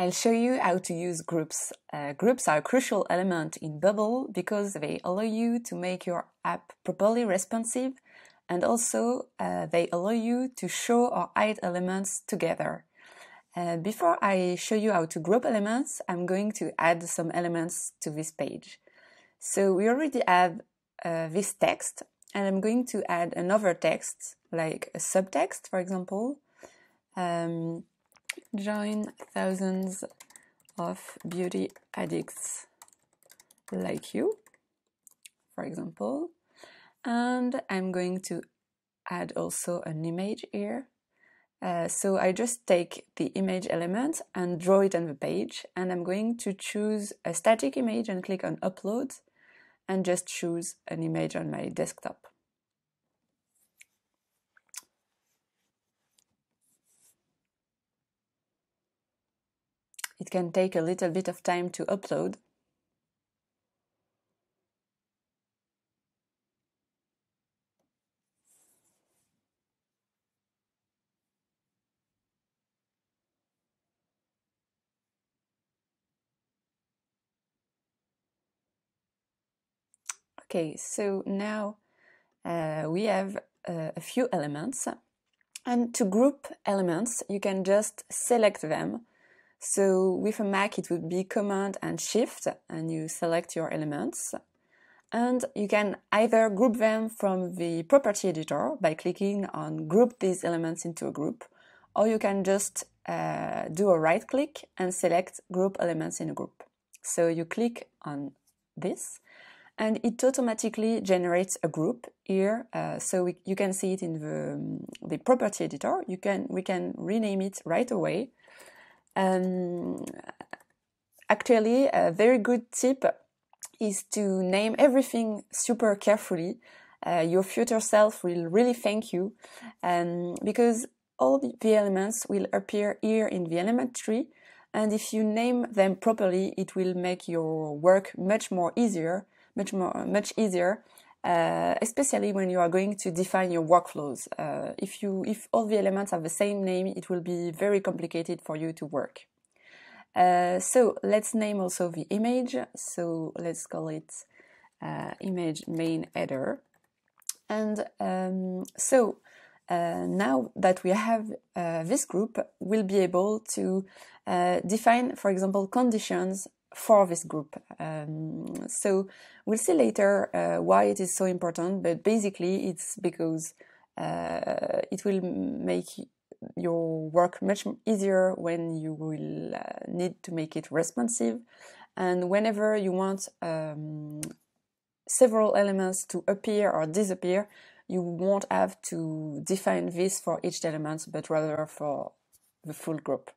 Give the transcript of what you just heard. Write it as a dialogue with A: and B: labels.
A: I'll show you how to use groups. Uh, groups are a crucial element in Bubble because they allow you to make your app properly responsive and also uh, they allow you to show or hide elements together. Uh, before I show you how to group elements, I'm going to add some elements to this page. So we already have uh, this text and I'm going to add another text like a subtext, for example. Um, join thousands of beauty addicts like you, for example. And I'm going to add also an image here. Uh, so I just take the image element and draw it on the page and I'm going to choose a static image and click on upload and just choose an image on my desktop. It can take a little bit of time to upload. Okay, so now uh, we have uh, a few elements. And to group elements, you can just select them so with a Mac, it would be Command and Shift, and you select your elements. And you can either group them from the property editor by clicking on group these elements into a group, or you can just uh, do a right click and select group elements in a group. So you click on this and it automatically generates a group here. Uh, so we, you can see it in the, the property editor. You can, we can rename it right away um, actually, a very good tip is to name everything super carefully. Uh, your future self will really thank you um, because all the elements will appear here in the element tree and if you name them properly it will make your work much more easier much more much easier uh, especially when you are going to define your workflows. Uh, if you if all the elements have the same name, it will be very complicated for you to work. Uh, so let's name also the image. So let's call it uh, image main header. And um, so uh, now that we have uh, this group, we'll be able to define, for example, conditions for this group. Um, so we'll see later uh, why it is so important, but basically it's because uh, it will make your work much easier when you will uh, need to make it responsive. And whenever you want um, several elements to appear or disappear, you won't have to define this for each element, but rather for the full group.